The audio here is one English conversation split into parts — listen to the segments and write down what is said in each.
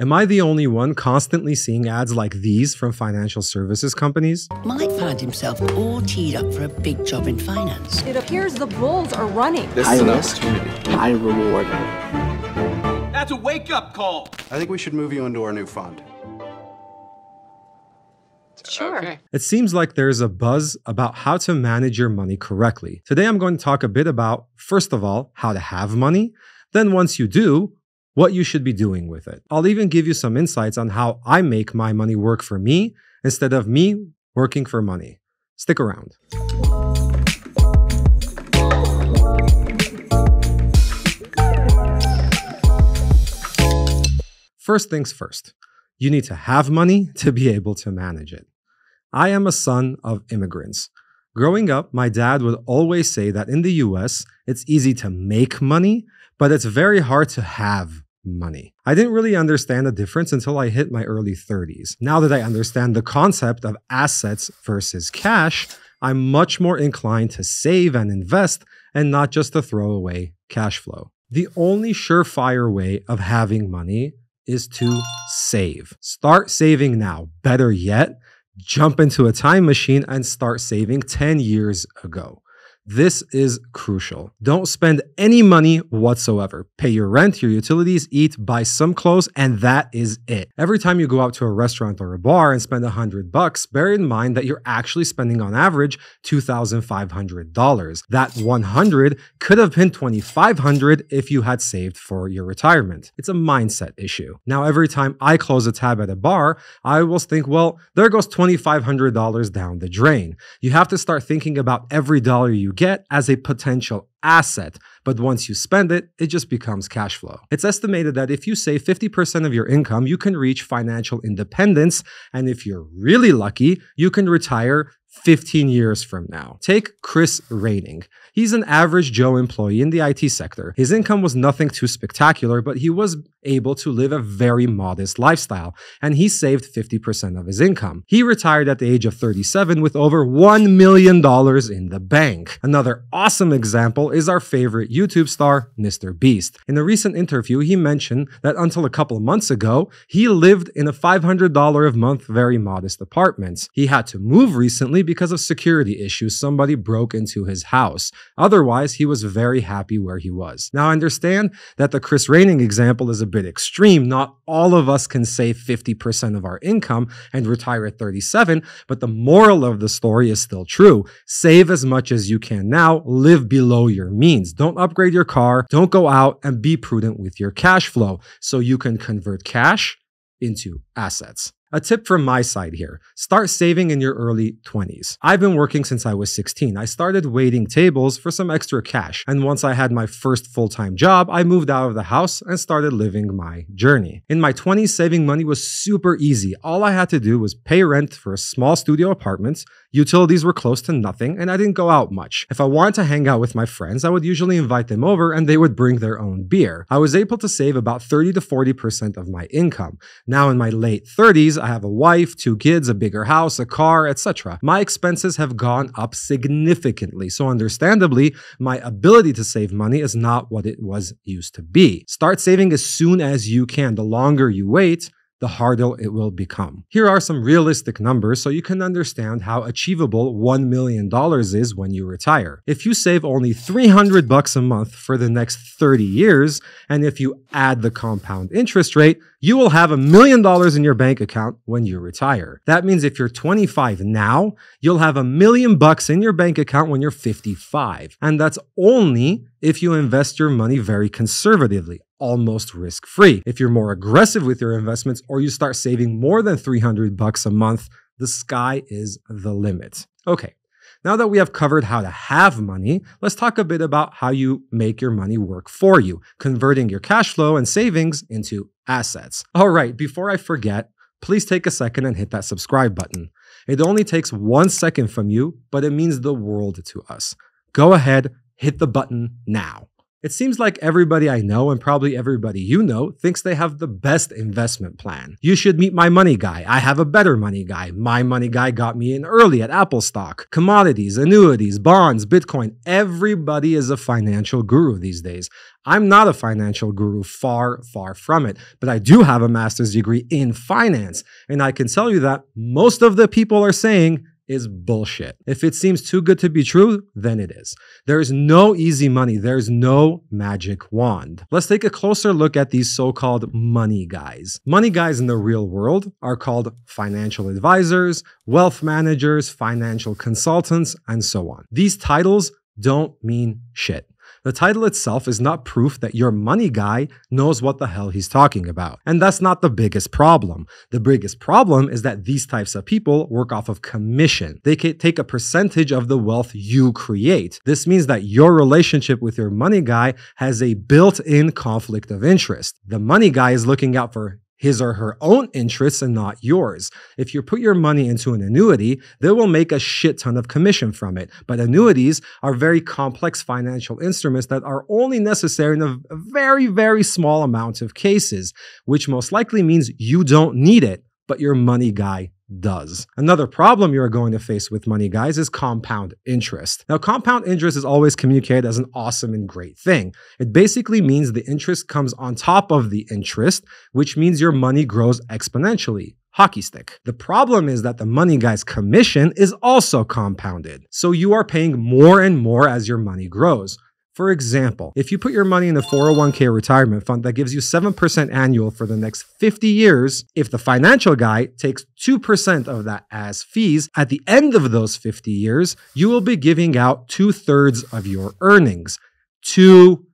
Am I the only one constantly seeing ads like these from financial services companies? Mike found himself all teed up for a big job in finance. It appears the bulls are running. This High is an opportunity. high reward. That's a wake up call. I think we should move you into our new fund. Sure. Okay. It seems like there's a buzz about how to manage your money correctly. Today, I'm going to talk a bit about, first of all, how to have money. Then, once you do, what you should be doing with it. I'll even give you some insights on how I make my money work for me instead of me working for money. Stick around. First things first, you need to have money to be able to manage it. I am a son of immigrants. Growing up, my dad would always say that in the US, it's easy to make money, but it's very hard to have money. I didn't really understand the difference until I hit my early 30s. Now that I understand the concept of assets versus cash, I'm much more inclined to save and invest and not just to throw away cash flow. The only surefire way of having money is to save. Start saving now. Better yet, jump into a time machine and start saving 10 years ago. This is crucial. Don't spend any money whatsoever. Pay your rent, your utilities, eat, buy some clothes, and that is it. Every time you go out to a restaurant or a bar and spend a hundred bucks, bear in mind that you're actually spending on average $2,500. That 100 could have been 2,500 if you had saved for your retirement. It's a mindset issue. Now, every time I close a tab at a bar, I will think, well, there goes $2,500 down the drain. You have to start thinking about every dollar you get as a potential asset. But once you spend it, it just becomes cash flow. It's estimated that if you save 50% of your income, you can reach financial independence. And if you're really lucky, you can retire 15 years from now. Take Chris Reining. He's an average Joe employee in the IT sector. His income was nothing too spectacular, but he was able to live a very modest lifestyle, and he saved 50% of his income. He retired at the age of 37 with over $1 million in the bank. Another awesome example is our favorite YouTube star, Mr. Beast. In a recent interview, he mentioned that until a couple months ago, he lived in a $500 a month, very modest apartment. He had to move recently because of security issues. Somebody broke into his house. Otherwise, he was very happy where he was. Now, I understand that the Chris Reining example is a bit extreme. Not all of us can save 50% of our income and retire at 37, but the moral of the story is still true. Save as much as you can now, live below your means. Don't upgrade your car, don't go out, and be prudent with your cash flow so you can convert cash into assets. A tip from my side here start saving in your early 20s. I've been working since I was 16. I started waiting tables for some extra cash, and once I had my first full time job, I moved out of the house and started living my journey. In my 20s, saving money was super easy. All I had to do was pay rent for a small studio apartment, utilities were close to nothing, and I didn't go out much. If I wanted to hang out with my friends, I would usually invite them over and they would bring their own beer. I was able to save about 30 to 40% of my income. Now, in my late 30s, I have a wife, two kids, a bigger house, a car, etc. My expenses have gone up significantly. So, understandably, my ability to save money is not what it was used to be. Start saving as soon as you can. The longer you wait, the harder it will become. Here are some realistic numbers so you can understand how achievable $1 million is when you retire. If you save only 300 bucks a month for the next 30 years, and if you add the compound interest rate, you will have a million dollars in your bank account when you retire. That means if you're 25 now, you'll have a million bucks in your bank account when you're 55. And that's only if you invest your money very conservatively almost risk free. If you're more aggressive with your investments or you start saving more than 300 bucks a month, the sky is the limit. Okay. Now that we have covered how to have money, let's talk a bit about how you make your money work for you, converting your cash flow and savings into assets. All right, before I forget, please take a second and hit that subscribe button. It only takes one second from you, but it means the world to us. Go ahead, hit the button now. It seems like everybody I know and probably everybody you know thinks they have the best investment plan. You should meet my money guy. I have a better money guy. My money guy got me in early at Apple stock, commodities, annuities, bonds, Bitcoin. Everybody is a financial guru these days. I'm not a financial guru, far, far from it, but I do have a master's degree in finance. And I can tell you that most of the people are saying is bullshit. If it seems too good to be true, then it is. There is no easy money. There's no magic wand. Let's take a closer look at these so called money guys. Money guys in the real world are called financial advisors, wealth managers, financial consultants, and so on. These titles don't mean shit. The title itself is not proof that your money guy knows what the hell he's talking about. And that's not the biggest problem. The biggest problem is that these types of people work off of commission. They can take a percentage of the wealth you create. This means that your relationship with your money guy has a built in conflict of interest. The money guy is looking out for his or her own interests and not yours. If you put your money into an annuity, they will make a shit ton of commission from it. But annuities are very complex financial instruments that are only necessary in a very, very small amount of cases, which most likely means you don't need it, but your money guy does. Another problem you're going to face with money, guys, is compound interest. Now, compound interest is always communicated as an awesome and great thing. It basically means the interest comes on top of the interest, which means your money grows exponentially hockey stick. The problem is that the money guy's commission is also compounded. So you are paying more and more as your money grows. For example, if you put your money in a 401k retirement fund that gives you 7% annual for the next 50 years, if the financial guy takes 2% of that as fees, at the end of those 50 years, you will be giving out two thirds of your earnings. Two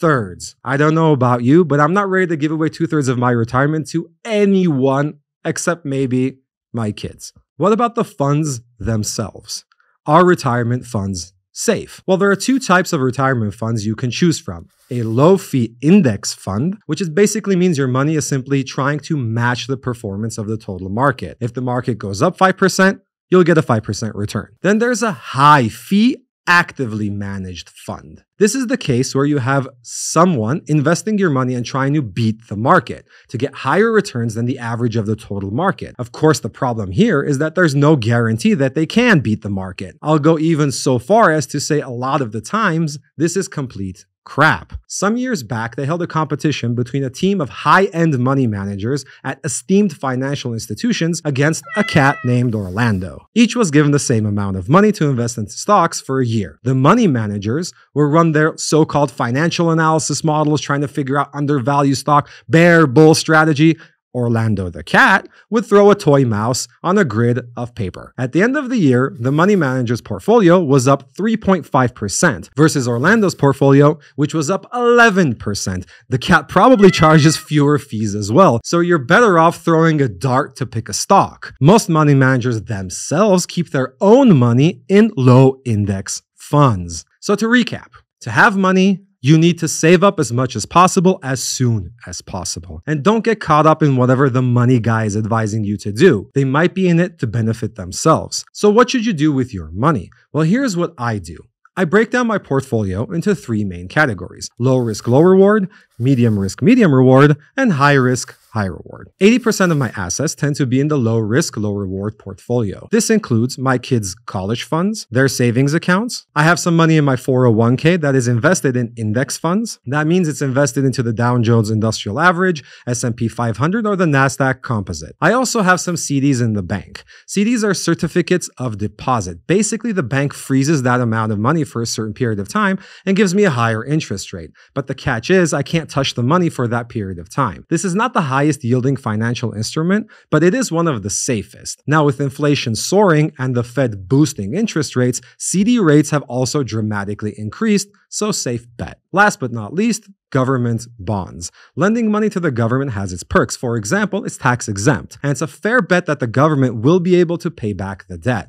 thirds. I don't know about you, but I'm not ready to give away two thirds of my retirement to anyone except maybe my kids. What about the funds themselves? Are retirement funds safe? Well, there are two types of retirement funds you can choose from. A low fee index fund, which is basically means your money is simply trying to match the performance of the total market. If the market goes up 5%, you'll get a 5% return. Then there's a high fee actively managed fund. This is the case where you have someone investing your money and trying to beat the market to get higher returns than the average of the total market. Of course, the problem here is that there's no guarantee that they can beat the market. I'll go even so far as to say a lot of the times this is complete crap. Some years back, they held a competition between a team of high end money managers at esteemed financial institutions against a cat named Orlando. Each was given the same amount of money to invest into stocks for a year. The money managers were run their so called financial analysis models trying to figure out undervalued stock, bear, bull strategy, Orlando the cat would throw a toy mouse on a grid of paper. At the end of the year, the money manager's portfolio was up 3.5% versus Orlando's portfolio, which was up 11%. The cat probably charges fewer fees as well, so you're better off throwing a dart to pick a stock. Most money managers themselves keep their own money in low index funds. So to recap, to have money, you need to save up as much as possible as soon as possible. And don't get caught up in whatever the money guy is advising you to do. They might be in it to benefit themselves. So, what should you do with your money? Well, here's what I do. I break down my portfolio into three main categories low risk, low reward, medium risk, medium reward, and high risk, high reward. 80% of my assets tend to be in the low risk, low reward portfolio. This includes my kids' college funds, their savings accounts. I have some money in my 401k that is invested in index funds. That means it's invested into the Dow Jones Industrial Average, S&P 500, or the Nasdaq Composite. I also have some CDs in the bank. CDs are certificates of deposit. Basically, the bank freezes that amount of money for a certain period of time and gives me a higher interest rate. But the catch is I can't touch the money for that period of time. This is not the highest yielding financial instrument, but it is one of the safest. Now, with inflation soaring and the Fed boosting interest rates, CD rates have also dramatically increased, so safe bet. Last but not least, government bonds. Lending money to the government has its perks. For example, it's tax exempt, and it's a fair bet that the government will be able to pay back the debt.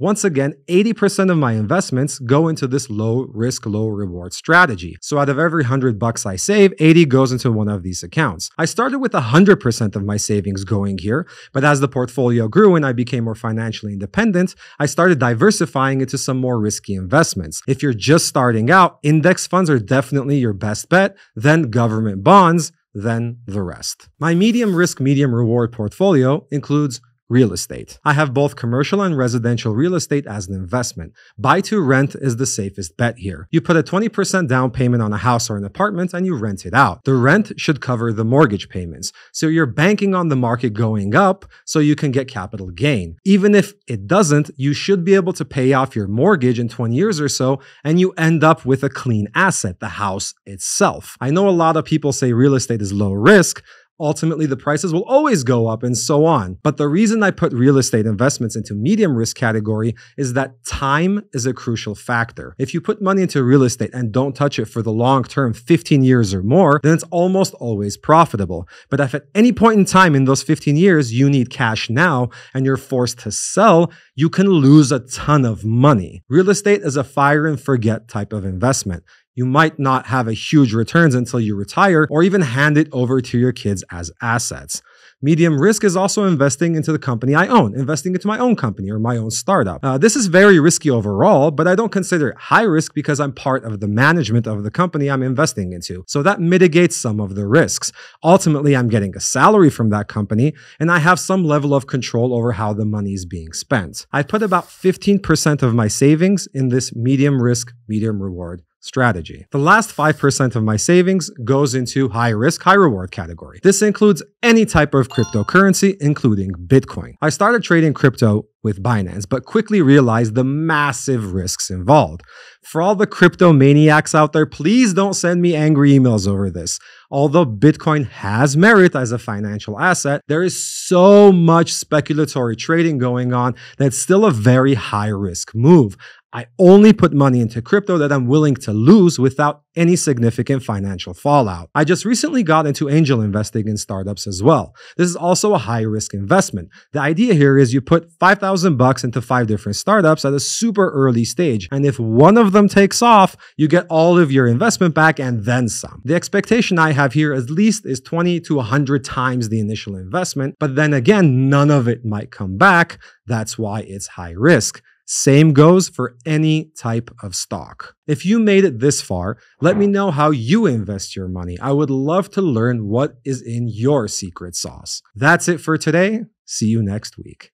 Once again, 80% of my investments go into this low risk, low reward strategy. So out of every 100 bucks I save, 80 goes into one of these accounts. I started with 100% of my savings going here, but as the portfolio grew and I became more financially independent, I started diversifying into some more risky investments. If you're just starting out, index funds are definitely your best bet, then government bonds, then the rest. My medium risk, medium reward portfolio includes real estate. I have both commercial and residential real estate as an investment. Buy to rent is the safest bet here. You put a 20% down payment on a house or an apartment and you rent it out. The rent should cover the mortgage payments. So you're banking on the market going up so you can get capital gain. Even if it doesn't, you should be able to pay off your mortgage in 20 years or so and you end up with a clean asset, the house itself. I know a lot of people say real estate is low risk, ultimately the prices will always go up and so on. But the reason I put real estate investments into medium risk category is that time is a crucial factor. If you put money into real estate and don't touch it for the long term, 15 years or more, then it's almost always profitable. But if at any point in time in those 15 years you need cash now and you're forced to sell, you can lose a ton of money. Real estate is a fire and forget type of investment you might not have a huge returns until you retire or even hand it over to your kids as assets. Medium risk is also investing into the company I own, investing into my own company or my own startup. Uh, this is very risky overall, but I don't consider it high risk because I'm part of the management of the company I'm investing into. So that mitigates some of the risks. Ultimately, I'm getting a salary from that company and I have some level of control over how the money is being spent. I put about 15% of my savings in this medium risk, medium reward strategy. The last 5% of my savings goes into high risk, high reward category. This includes any type of cryptocurrency, including Bitcoin. I started trading crypto with Binance, but quickly realized the massive risks involved. For all the crypto maniacs out there, please don't send me angry emails over this. Although Bitcoin has merit as a financial asset, there is so much speculatory trading going on that's still a very high risk move. I only put money into crypto that I'm willing to lose without any significant financial fallout. I just recently got into angel investing in startups as well. This is also a high risk investment. The idea here is you put 5000 bucks into five different startups at a super early stage and if one of them takes off, you get all of your investment back and then some. The expectation I have here at least is 20 to 100 times the initial investment, but then again, none of it might come back. That's why it's high risk. Same goes for any type of stock. If you made it this far, let me know how you invest your money. I would love to learn what is in your secret sauce. That's it for today. See you next week.